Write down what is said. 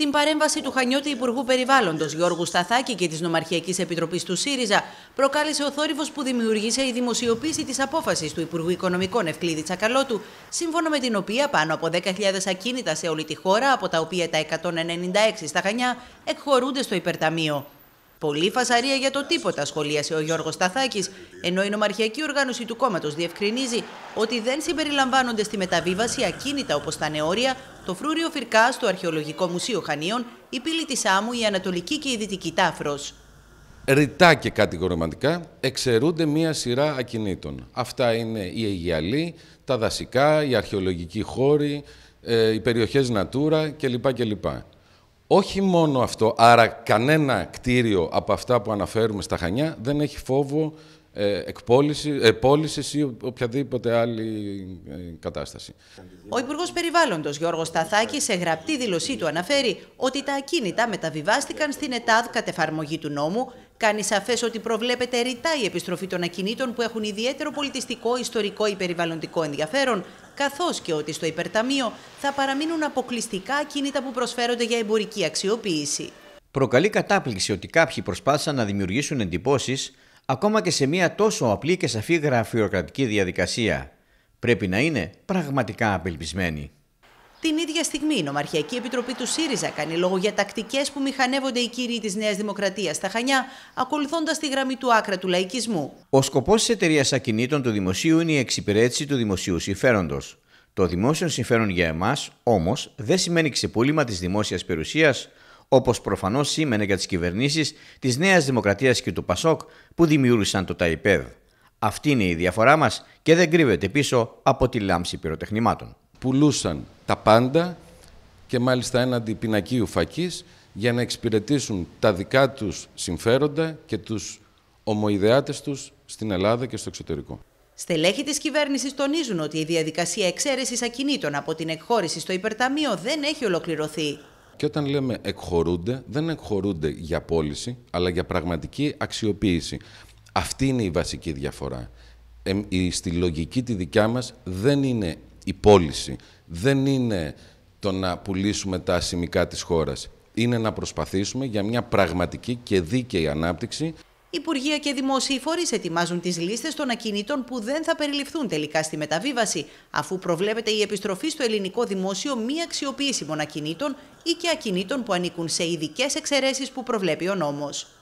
την παρέμβαση του Χανιώτη Υπουργού Περιβάλλοντος Γιώργου Σταθάκη και της Νομαρχιακής Επιτροπής του ΣΥΡΙΖΑ προκάλεσε ο θόρυβος που δημιούργησε η δημοσιοποίηση της απόφασης του Υπουργού Οικονομικών Ευκλήδη Τσακαλώτου, σύμφωνα με την οποία πάνω από 10.000 ακίνητα σε όλη τη χώρα, από τα οποία τα 196 στα Χανιά, εκχωρούνται στο υπερταμείο. Πολύ φασαρία για το τίποτα, σχολίασε ο Γιώργος Σταθάκης, ενώ η νομαρχιακή οργάνωση του κόμματος διευκρινίζει ότι δεν συμπεριλαμβάνονται στη μεταβίβαση ακίνητα όπως τα νεόρια, το φρούριο Φυρκά στο Αρχαιολογικό Μουσείο Χανίων, η πύλη της Άμμου, η Ανατολική και η Δυτική Τάφρος. Ρητά και κατηγορηματικά εξαιρούνται μία σειρά ακινήτων. Αυτά είναι η Αιγιαλή, τα δασικά, οι αρχαιολογικοί χώροι, ε, οι περιοχές Natura κλπ. Όχι μόνο αυτό, άρα κανένα κτίριο από αυτά που αναφέρουμε στα Χανιά δεν έχει φόβο ε, εκπόληση, ε, πώλησης ή οποιαδήποτε άλλη ε, κατάσταση. Ο Υπουργός Περιβάλλοντος Γιώργος Σταθάκης σε γραπτή δήλωσή του αναφέρει ότι τα ακίνητα μεταβιβάστηκαν στην ΕΤΑΔ κατ' εφαρμογή του νόμου, κάνει σαφές ότι προβλέπεται ρητά η επιστροφή των ακινήτων που έχουν ιδιαίτερο πολιτιστικό, ιστορικό ή περιβαλλοντικό ενδιαφέρον, καθώς και ότι στο υπερταμείο θα παραμείνουν αποκλειστικά ακίνητα που προσφέρονται για εμπορική αξιοποίηση. Προκαλεί κατάπληξη ότι κάποιοι προσπάθησαν να δημιουργήσουν εντυπώσεις ακόμα και σε μια τόσο απλή και σαφή γραφειοκρατική διαδικασία. Πρέπει να είναι πραγματικά απελπισμένοι. Την ίδια στιγμή, η Νομαρχιακή Επιτροπή του ΣΥΡΙΖΑ κάνει λόγο για τακτικές που μηχανεύονται οι κύριοι της Νέας Δημοκρατίας στα Χανιά, ακολουθώντας τη γραμμή του άκρα του λαϊκισμού. Ο σκοπός της εταιρείας ακινήτων του δημοσίου είναι η εξυπηρέτηση του δημοσίου συμφέροντος. Το δημόσιο συμφέρον για εμάς, όμως, δεν σημαίνει ξεπούλημα της δημόσιας περιουσίας, όπως προφανώς σήμαινε για τις κυβερνήσεις της Νέας Δημοκρατίας και του Πασόκ που δημιούργησαν το ΤΑΙΠΕΔ. Αυτή είναι η διαφορά μας και δεν κρύβεται πίσω από τη λάμψη πυροτεχνημάτων. Πουλούσαν τα πάντα και μάλιστα έναντι πινακίου φακής για να εξυπηρετήσουν τα δικά τους συμφέροντα και τους ομοειδεάτες τους στην Ελλάδα και στο εξωτερικό. Στελέχοι της κυβέρνησης τονίζουν ότι η διαδικασία εξαίρεσης ακινήτων από την εκχώρηση στο υπερταμείο δεν έχει ολοκληρωθεί. Και όταν λέμε εκχωρούνται, δεν εκχωρούνται για πώληση, αλλά για πραγματική αξιοποίηση. Αυτή είναι η βασική διαφορά. Ε, στη λογική τη δικιά μας δεν είναι η πώληση, δεν είναι το να πουλήσουμε τα ασημικά της χώρας. Είναι να προσπαθήσουμε για μια πραγματική και δίκαιη ανάπτυξη Υπουργεία και δημόσιοι φορείς ετοιμάζουν τις λίστες των ακινήτων που δεν θα περιληφθούν τελικά στη μεταβίβαση, αφού προβλέπεται η επιστροφή στο ελληνικό δημόσιο μη αξιοποιήσιμων ακινήτων ή και ακινήτων που ανήκουν σε ειδικές εξαιρέσεις που προβλέπει ο νόμος.